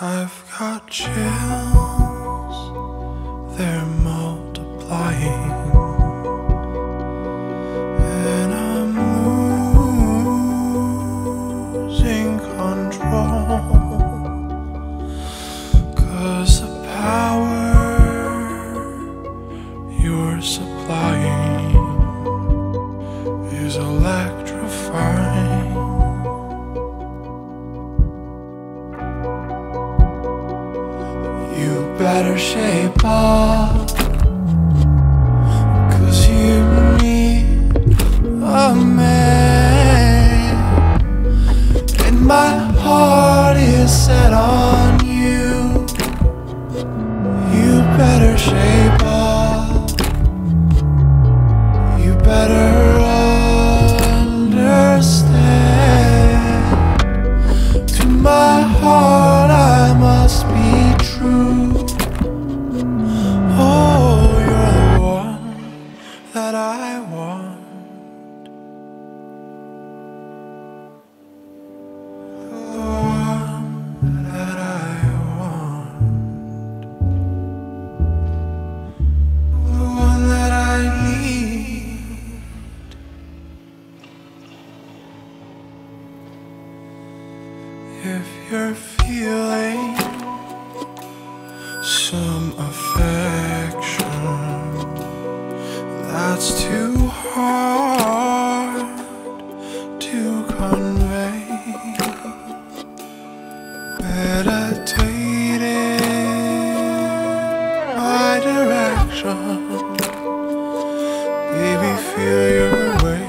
I've got chills, they're multiplying. And I'm losing control. Cause the power you're supplying is electrifying. Better shape up. That I want. The one that I want. The one that I need. If you're feeling some affection that's too hard to convey, meditate in my direction. Baby, feel your way.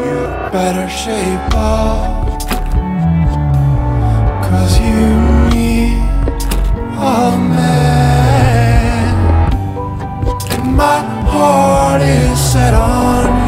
You better shape up. my heart is set on